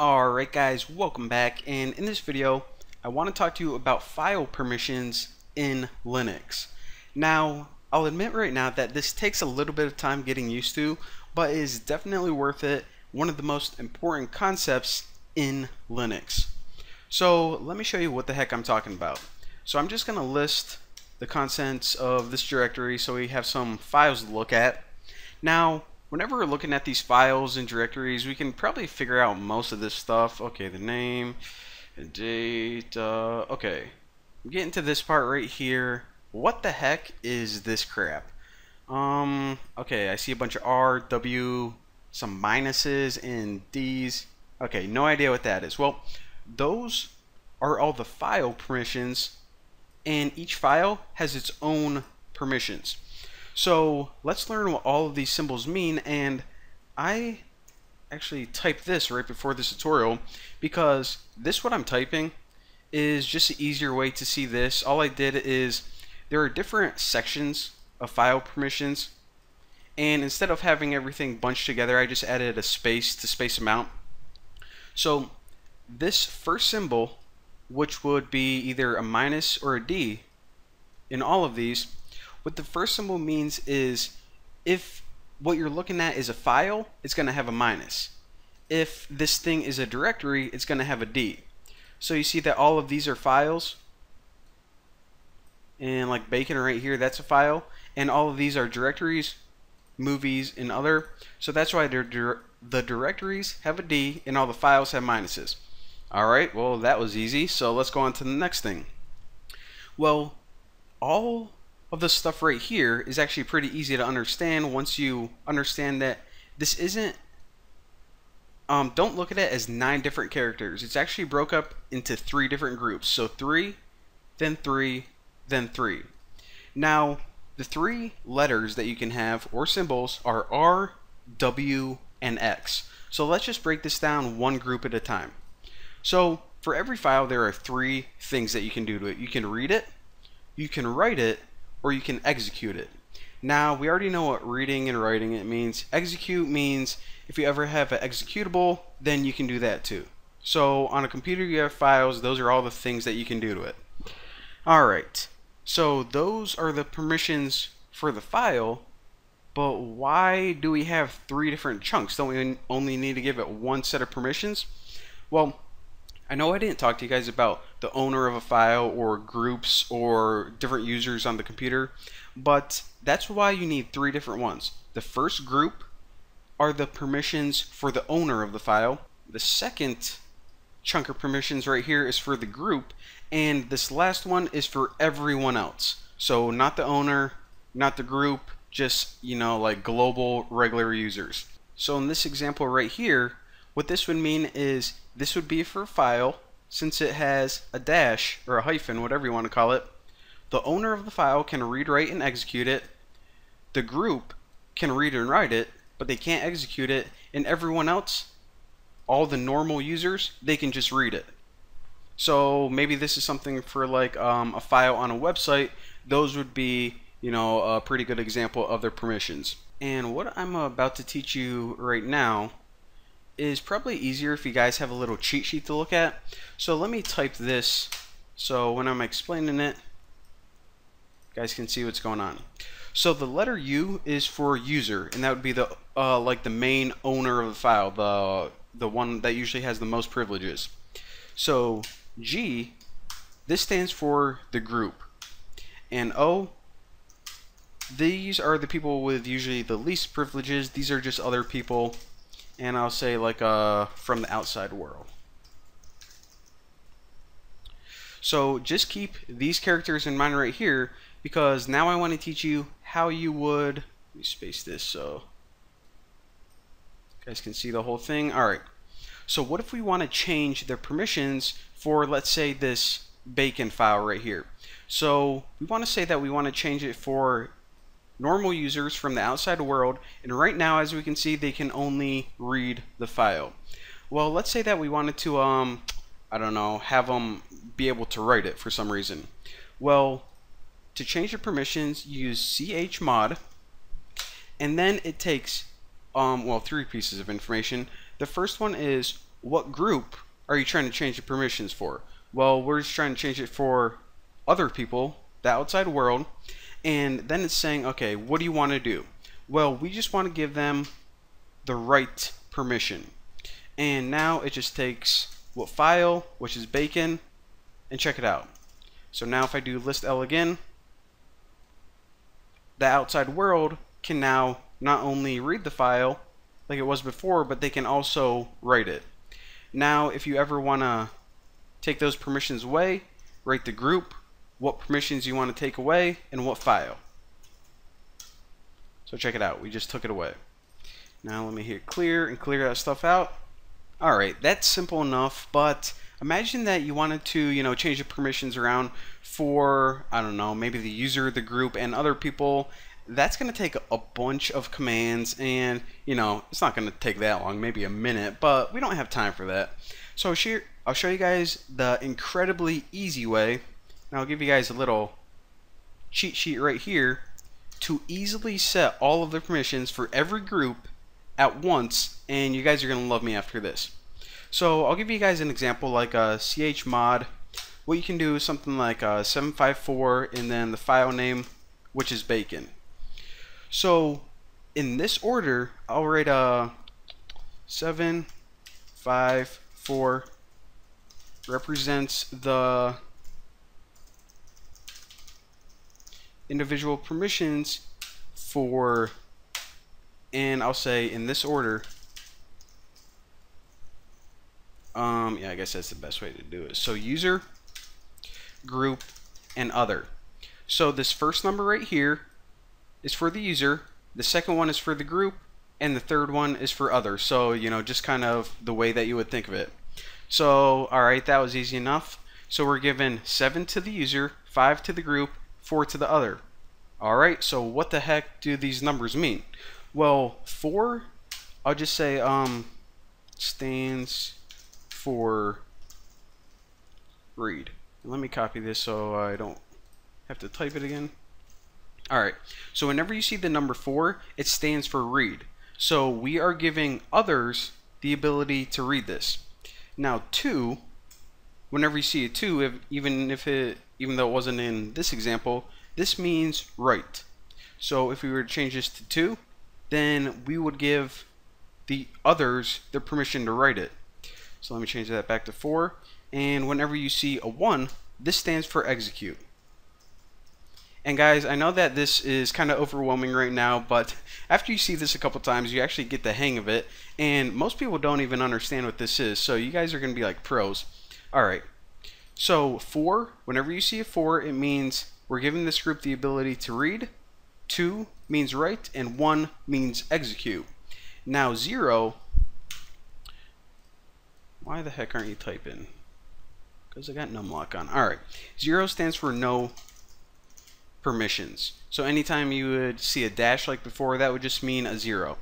Alright guys, welcome back and in this video I want to talk to you about file permissions in Linux. Now I'll admit right now that this takes a little bit of time getting used to but is definitely worth it, one of the most important concepts in Linux. So let me show you what the heck I'm talking about. So I'm just going to list the contents of this directory so we have some files to look at. Now whenever we're looking at these files and directories, we can probably figure out most of this stuff. Okay, the name, date, uh, okay. I'm getting to this part right here. What the heck is this crap? Um, okay, I see a bunch of R, W, some minuses, and Ds. Okay, no idea what that is. Well, those are all the file permissions, and each file has its own permissions. So let's learn what all of these symbols mean and I actually typed this right before this tutorial because this what I'm typing is just an easier way to see this. All I did is there are different sections of file permissions and instead of having everything bunched together I just added a space to space them out. So this first symbol which would be either a minus or a D in all of these what the first symbol means is if what you're looking at is a file, it's going to have a minus. If this thing is a directory, it's going to have a D. So you see that all of these are files. And like bacon right here, that's a file. And all of these are directories, movies, and other. So that's why the directories have a D and all the files have minuses. Alright, well that was easy. So let's go on to the next thing. Well, all of the stuff right here is actually pretty easy to understand once you understand that this isn't um, don't look at it as nine different characters. It's actually broke up into three different groups. So three, then three, then three. Now, the three letters that you can have or symbols are R, W, and X. So let's just break this down one group at a time. So for every file, there are three things that you can do to it. You can read it, you can write it, or you can execute it. Now, we already know what reading and writing it means. Execute means if you ever have an executable, then you can do that too. So on a computer you have files, those are all the things that you can do to it. Alright, so those are the permissions for the file, but why do we have three different chunks? Don't we only need to give it one set of permissions? Well, I know I didn't talk to you guys about the owner of a file or groups or different users on the computer, but that's why you need three different ones. The first group are the permissions for the owner of the file. The second chunk of permissions right here is for the group, and this last one is for everyone else. So not the owner, not the group, just, you know, like global regular users. So in this example right here, what this would mean is this would be for a file, since it has a dash or a hyphen, whatever you want to call it. The owner of the file can read, write, and execute it. The group can read and write it, but they can't execute it. And everyone else, all the normal users, they can just read it. So maybe this is something for like um, a file on a website. Those would be, you know, a pretty good example of their permissions. And what I'm about to teach you right now is probably easier if you guys have a little cheat sheet to look at. So let me type this so when I'm explaining it, guys can see what's going on. So the letter U is for user, and that would be the uh, like the main owner of the file, the the one that usually has the most privileges. So G, this stands for the group, and O, these are the people with usually the least privileges. These are just other people and I'll say like uh, from the outside world. So just keep these characters in mind right here because now I want to teach you how you would let me space this so you guys can see the whole thing. Alright. So what if we want to change the permissions for let's say this bacon file right here. So we want to say that we want to change it for normal users from the outside world and right now as we can see they can only read the file. Well let's say that we wanted to um I don't know have them be able to write it for some reason. Well to change the permissions use chmod and then it takes um well three pieces of information. The first one is what group are you trying to change the permissions for? Well, we're just trying to change it for other people, the outside world, and then it's saying, okay, what do you want to do? Well, we just want to give them the right permission. And now it just takes what file, which is bacon, and check it out. So now if I do list L again, the outside world can now not only read the file like it was before, but they can also write it. Now, if you ever want to take those permissions away, write the group, what permissions you want to take away, and what file. So check it out. We just took it away. Now let me hit clear and clear that stuff out. Alright, that's simple enough, but imagine that you wanted to, you know, change the permissions around for, I don't know, maybe the user, the group, and other people. That's going to take a bunch of commands, and, you know, it's not going to take that long, maybe a minute, but we don't have time for that. So I'll show you guys the incredibly easy way, and I'll give you guys a little cheat sheet right here to easily set all of the permissions for every group at once and you guys are going to love me after this. So I'll give you guys an example like a chmod. What you can do is something like uh, a 754 and then the file name which is bacon. So in this order I'll write uh, a 754 represents the individual permissions for and I'll say in this order um, yeah I guess that's the best way to do it. So user group and other. So this first number right here is for the user the second one is for the group and the third one is for other. So you know just kind of the way that you would think of it. So alright that was easy enough. So we're given 7 to the user 5 to the group 4 to the other alright so what the heck do these numbers mean well, four, I'll just say um stands for read. Let me copy this so I don't have to type it again. Alright, so whenever you see the number 4, it stands for read. So we are giving others the ability to read this. Now 2, whenever you see a 2, if, even if it even though it wasn't in this example, this means write. So if we were to change this to 2, then we would give the others the permission to write it. So let me change that back to 4. And whenever you see a 1, this stands for execute. And guys, I know that this is kind of overwhelming right now, but after you see this a couple times, you actually get the hang of it. And most people don't even understand what this is, so you guys are going to be like pros. Alright, so 4, whenever you see a 4, it means we're giving this group the ability to read, 2 means write, and 1 means execute. Now 0, why the heck aren't you typing? Because I got numlock on. Alright, 0 stands for no permissions. So anytime you would see a dash like before, that would just mean a 0.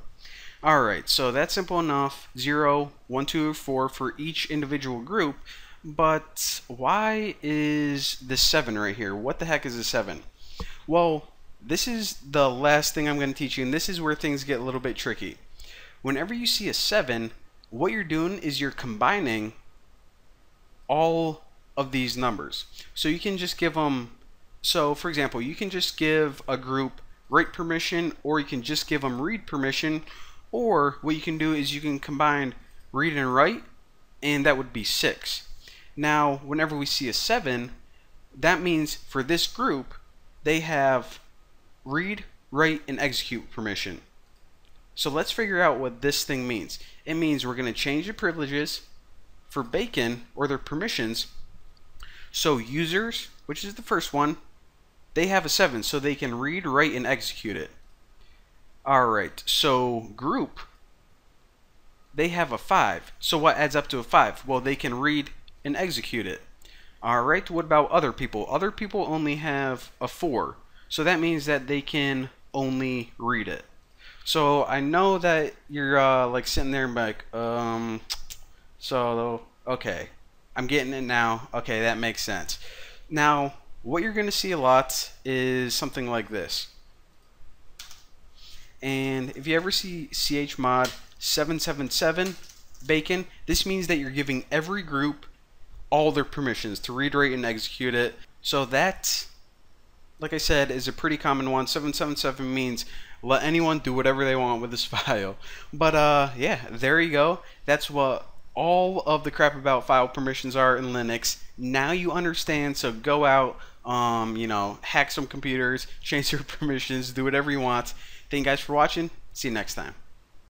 Alright, so that's simple enough. 0, 1, 2, 4 for each individual group. But why is the 7 right here? What the heck is a 7? Well, this is the last thing I'm going to teach you, and this is where things get a little bit tricky. Whenever you see a 7, what you're doing is you're combining all of these numbers. So you can just give them, so for example, you can just give a group write permission, or you can just give them read permission, or what you can do is you can combine read and write, and that would be 6. Now, whenever we see a 7, that means for this group, they have read, write, and execute permission. So let's figure out what this thing means. It means we're going to change the privileges for Bacon, or their permissions, so users, which is the first one, they have a 7, so they can read, write, and execute it. Alright, so group, they have a 5. So what adds up to a 5? Well, they can read and execute it. Alright, what about other people? Other people only have a 4. So that means that they can only read it. So I know that you're uh, like sitting there and like, um, so okay, I'm getting it now. Okay, that makes sense. Now, what you're going to see a lot is something like this. And if you ever see chmod 777, bacon, this means that you're giving every group all their permissions to read, write, and execute it. So that, like I said, is a pretty common one. 777 means let anyone do whatever they want with this file. But uh, yeah, there you go. That's what all of the crap about file permissions are in Linux. Now you understand, so go out, um, you know, hack some computers, change your permissions, do whatever you want. Thank you guys for watching. See you next time.